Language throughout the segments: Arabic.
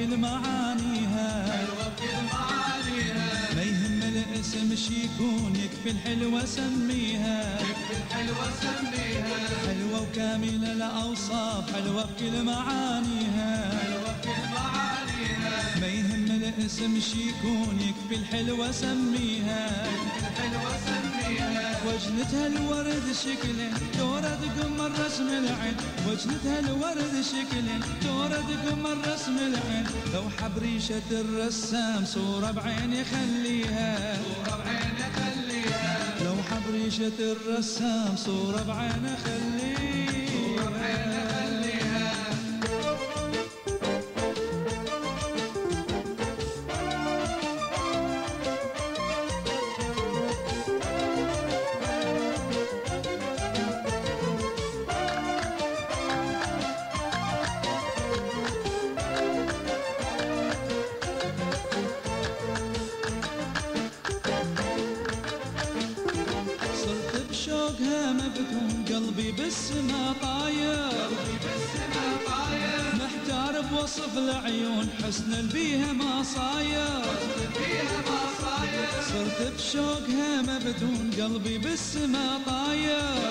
بكل معانيها. ما يهم الاسم الحلوة سميها يكفي الحلوة سميها. حلوة وكاملة الأوصاف حلوة بكل معانيها. ما يهم الاسم شيكون يكفي الحلوة سميها الحلوة سميها. وجنتها الورد شكل تورد قمر رسم العين. وجنتها الورد شكل تورد قمر رسم العين. لوحة بريشة الرسام صورة بعين يخليها. صورة بعين خليها لوحة بريشة الرسام صورة بعين صورة بعين خليها العيون حسن بيها ما صاير. صرت بشوقها طاير قلبي بالسما طاير.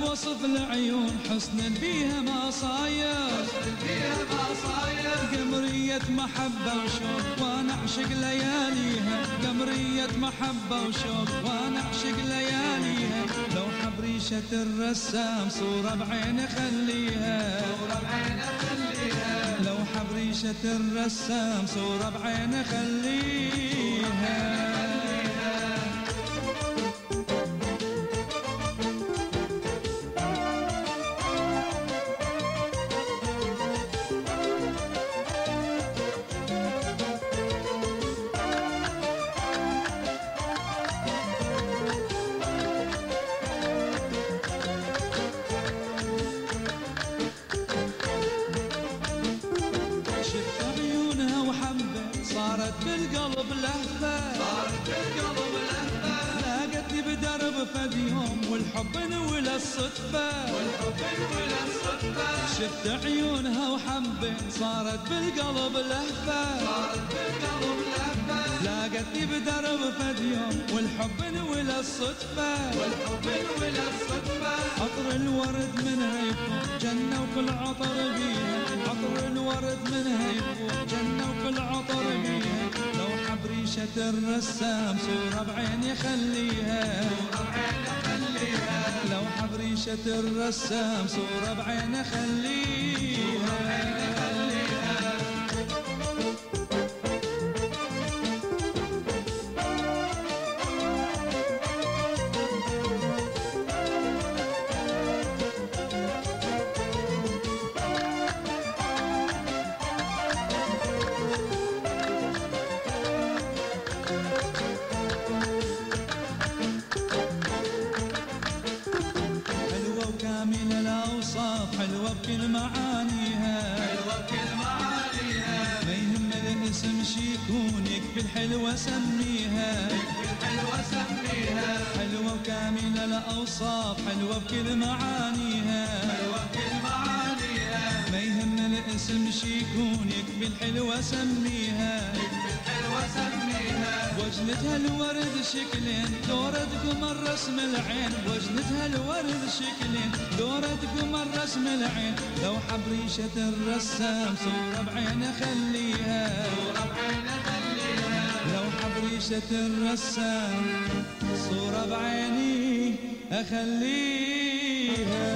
بوصف العيون حسن بيها ما صاير. قمرية محبة وشوق وأنا اعشق لياليها. قمرية محبة وشوق وأنا اعشق لياليها. لو حبريشة الرسام صورة بعين خليها. لو حبريشة الرسام صورة بعين خليها. صارت بالقلب لهفة صارت القلب لهفة لاقتني بدرب فد يوم والحب نولى الصدفة. والحب ولا الصدفة شفت عيونها وحبت صارت بالقلب لهفة صارت بالقلب لهفة والحب نولى الصدفة. والحب ولا الصدفة. عطر الورد منها يفوح جنة وكل عطر بيها. عطر الورد منها يفوح جنة وكل عطر بيها. لو حبريشة الرسام صورة بعين يخليها. صورة بعين خليها لو حبريشة الرسام صورة بعين خليها خليها الحلوة سميها. الحلوة سميها حلوة وكاملة الأوصاف حلوة بكل معانيها. حلوة بكل معانيها ما يهم الاسم شيكون يكفي الحلوة سميها. الحلوة سميها وجنتها الورد شكلين دورة قمر رسم العين. وجنتها الورد شكلين دورة قمر رسم العين. لو حبريشة الرسام صورة بعين خليها. صورة بعين خليها لو حبريشة الرسام صورة بعيني أخليها.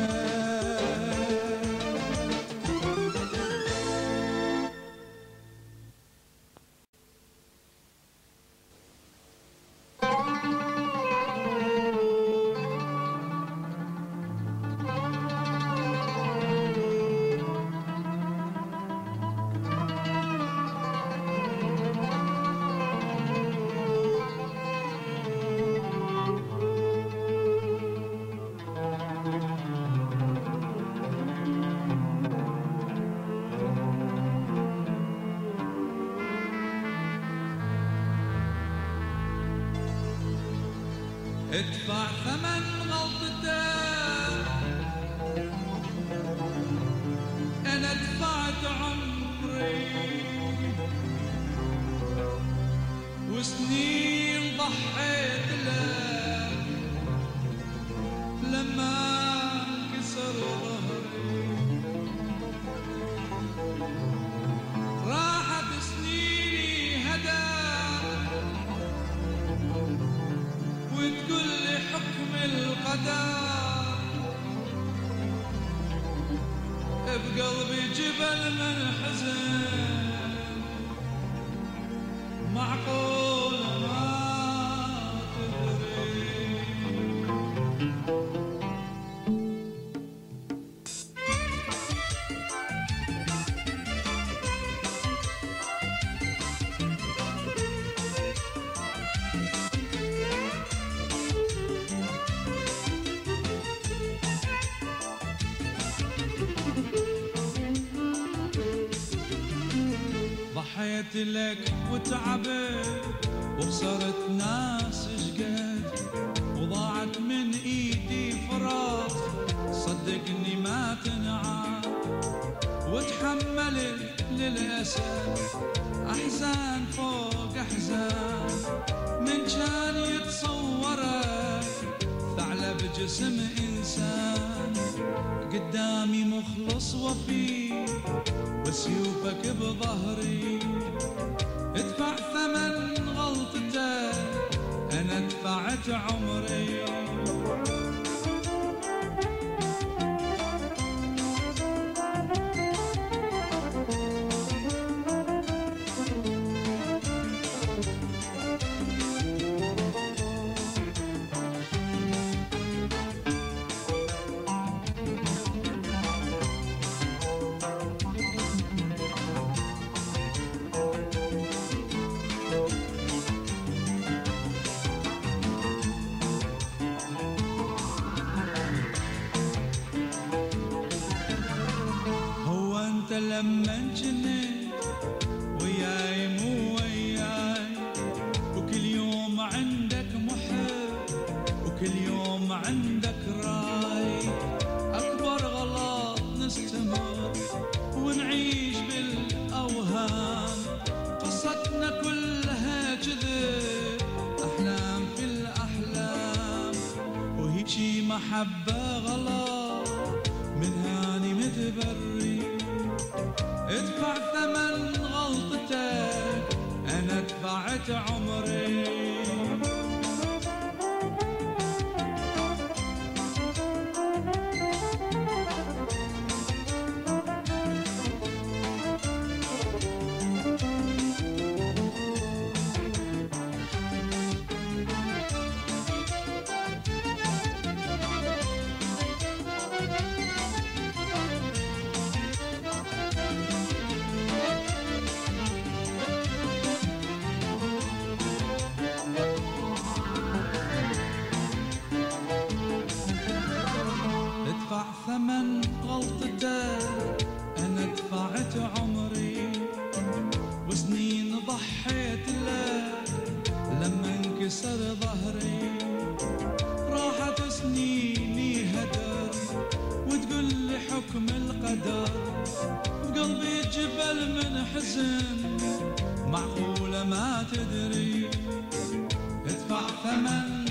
ادفع ثمن غلطته أنا دفعت عمري. وسنين ضحيت لك لك وتعبت وخسرت ناس شقد وضاعت من إيدي فراس صدقني ما تنعاد. وتحملت للأسف أحزان فوق أحزان. من كان يتصورك ثعلب جسم إنسان. قدامي مخلص وفي وسيوفك بظهري. ادفع ثمن غلطتك أنا دفعت عمري. لما جنيت وياي مو وياي وكل يوم عندك محب وكل يوم عندك راي. أكبر غلط نستمر ونعيش بالأوهام. قصتنا كلها كذب أحلام في الأحلام. وهيجي محبة غلط من حزن معقولة ما تدري ادفع ثمن